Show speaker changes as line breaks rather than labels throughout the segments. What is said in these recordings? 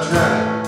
I'm.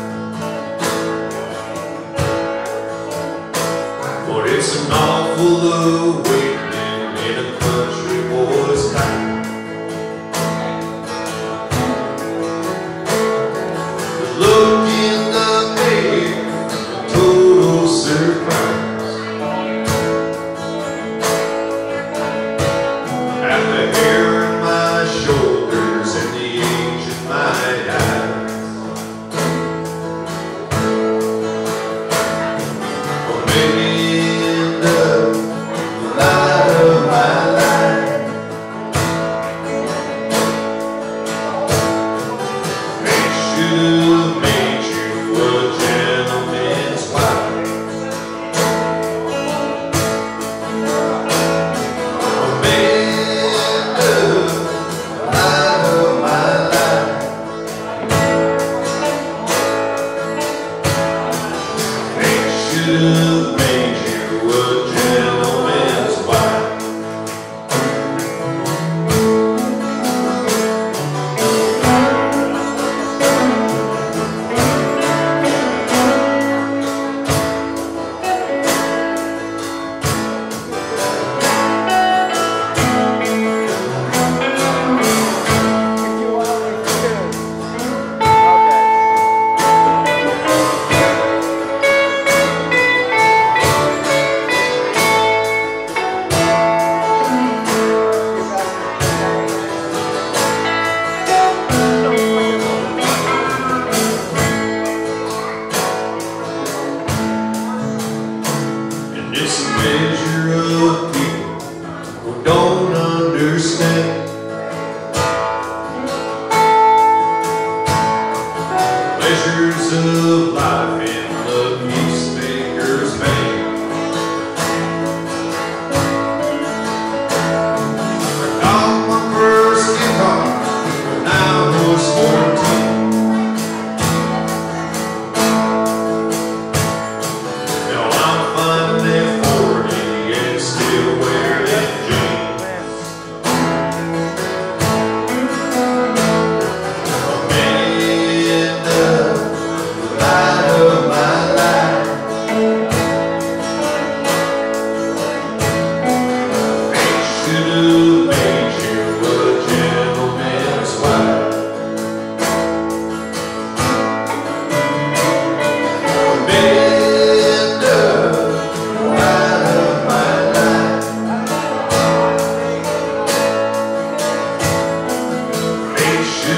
They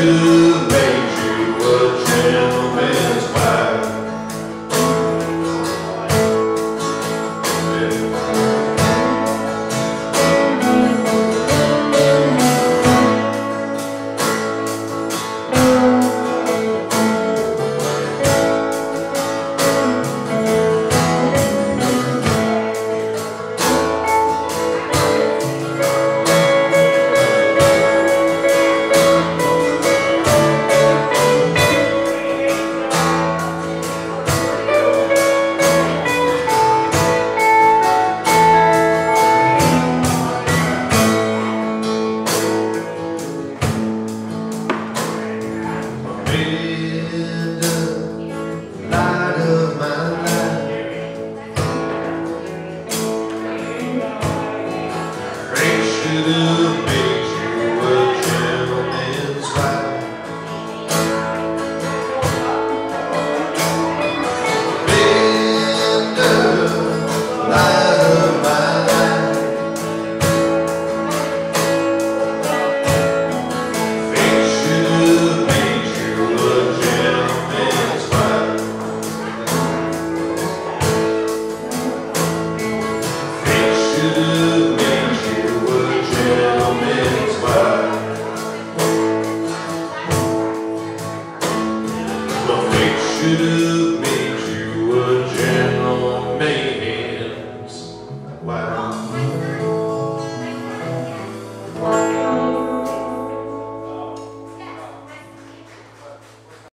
you. In